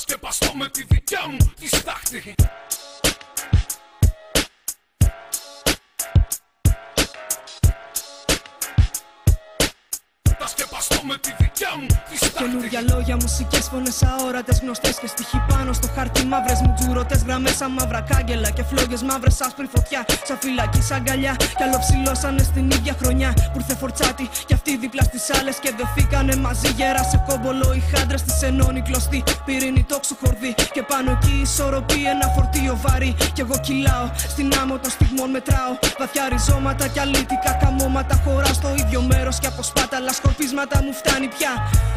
Θα σκεπαστώ με τη δικιά μου τη στάχτη με τη δικιά μου τη στάχτη Καινούργια λόγια, μουσικές φωνές αόρατες, γνωστές και στοιχεί πάνω στο χάρτη. Μαύρες μου τζουρωτέ γραμμές σαν μαύρα κάγκελα. Και φλόγες μαύρες άσπρη φωτιά. Σαν φυλακή, σαν αγκαλιά. Κι άλλο ψηλώσανε στην ίδια χρονιά που ήρθε φορτσάτη. Κι αυτοί δίπλα στις άλλες και δεθήκανε μαζί. Γέρα σε κόμπολο οι χάντρες της ενώνει κλωστή. Πυρήνη τόξου χορδί. Και πάνω εκεί ισορροπεί ένα φορτίο βαρύ. Κι εγώ κυλάω στην άμμο των στιγμών μετράω. Βαθιά ριζώματα κι αλήτικα καμώματα. Χωρά στο ίδιο μέρος και από σπάταλα σκορπίσματα μου φτάνει πια.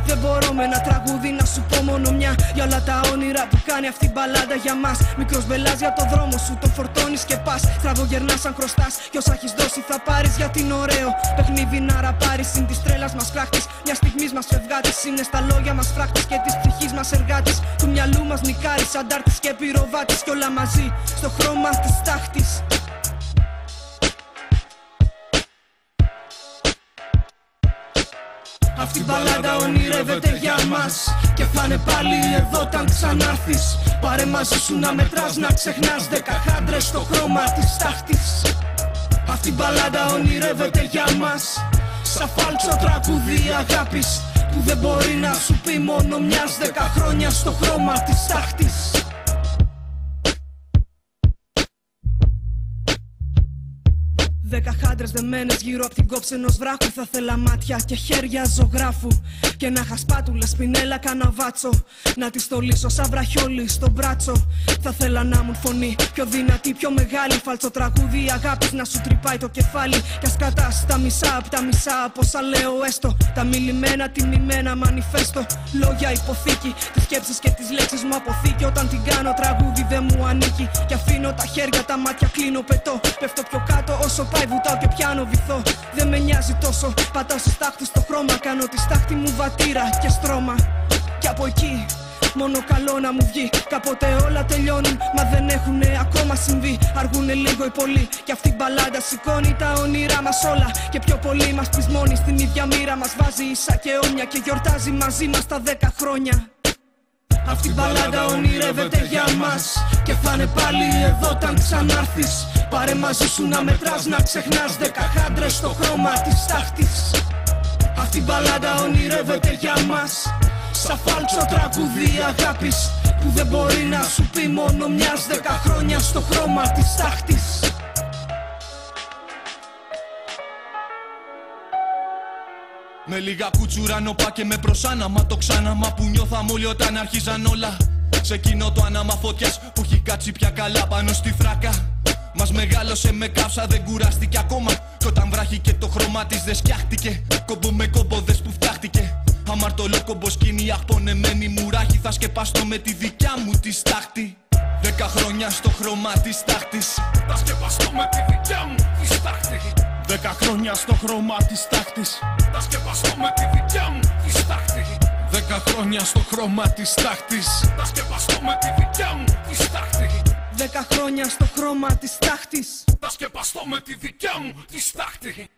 Δεν μπορώ με ένα τραγούδι να σου πω μόνο μια. Για όλα τα όνειρα που κάνει αυτή η μπαλάντα για μας. Μικρός μπελάς για το δρόμο σου, τον φορτώνεις και πας. Στραβογερνάς σαν χρωστάς. Κι όσα έχεις δώσει θα πάρεις γιατί είναι ωραίο. Παιχνίδι να ραπάρεις συν της τρέλας μας φράχτης. Μια στιγμής μας φευγάτης είναι στα λόγια μας φράχτης Και της ψυχής μας εργάτης. Του μυαλού μας νικάρης, αντάρτης και πυροβάτης. Κι όλα μαζί στο χρώμα της τάχτης Αυτή η μπαλάντα ονειρεύεται για μας. Και θα είναι πάλι εδώ όταν ξανάρθεις. Πάρε μαζί σου να μετράς να ξεχνάς. Δέκα χάντρες στο χρώμα της τάχτης. Αυτή η μπαλάντα ονειρεύεται για μας. Σαν φάλτσο τραγούδι αγάπης Που δεν μπορεί να σου πει μόνο μιας. Δέκα χρόνια στο χρώμα της τάχτης Δέκα χάντρες δεμένες γύρω από την κόψη ενός βράχου. Θα θέλα μάτια και χέρια ζωγράφου. Και να χασπάτουλα σπινέλα καναβάτσο. Να τη στολίσω σαν βραχιόλι στο μπράτσο. Θα θέλα να μου φωνή πιο δυνατή, πιο μεγάλη. Φάλτσο τραγούδι αγάπη να σου τρυπάει το κεφάλι. Κι ας κατά τα μισά από τα μισά από όσα λέω έστω. Τα μιλημένα, τιμημένα μανιφέστο. Λόγια υποθήκη, τις σκέψεις και τις λέξεις μου αποθήκη. Όταν την κάνω τραγούδι δεν μου ανήκει. Και αφήνω τα χέρια, τα μάτια κλείνω, πετώ. Πέφτω πιο κάτω όσο πάει βουτάω και πιάνω βυθό Δεν με νοιάζει τόσο Πατάω στη στάχτη στο χρώμα Κάνω τη στάχτη μου βατήρα και στρώμα Και από εκεί Μόνο καλό να μου βγει. Κάποτε όλα τελειώνουν, μα δεν έχουν ακόμα συμβεί. Αργούνε λίγο ή πολύ. Και αυτή η μπαλάντα σηκώνει τα όνειρά μας όλα. Και πιο πολύ μας πεισμώνει στην ίδια μοίρα μας. Βάζει ίσα και όνια και γιορτάζει μαζί μας τα δέκα χρόνια. Αυτή η μπαλάντα ονειρεύεται για μας. Και θα είναι πάλι εδώ όταν ξανάρθεις. Πάρε μαζί σου να μετράς να ξεχνάς Δέκα χάντρες στο χρώμα της τάχτης. Αυτή η μπαλάντα ονειρεύεται για μας. Σαν φάλτσο τραγούδι αγάπης Που δεν μπορεί να σου πει μόνο μιας Δέκα χρόνια στο χρώμα της τάχτης Με λίγα κουτσουράνοπα και με προσάναμα. Το ξανάμα που νιώθαμε όλοι όταν άρχιζαν όλα. Σε εκείνο το άναμα φωτιάς που έχει κάτσει πια καλά πάνω στη θράκα Μας μεγάλωσε με κάψα δεν κουράστηκε ακόμα. Κι όταν βράχει και το χρώμα της δεν σκιάχτηκε. Κόμπο με κόμπο δες που φτάχτηκε. Αμαρτωλό κόμπο σκηνή αχπονεμένη μουράχη. Θα σκεπαστώ με τη δικιά μου τη στάχτη. Δέκα χρόνια στο χρώμα της τάχτης. Θα σκεπαστώ με τη χρόνια στο χρώμα της τάχτης. Θα σκεπαστώ με τη δικιά μου τη στάχτη. Δέκα χρόνια στο χρώμα της τάχτης. Θα σκεπαστώ με τη δικιά μου τη στάχτη. Δέκα χρόνια στο χρώμα της τάχτης. Θα σκεπαστώ με τη δικιά μου τη στάχτη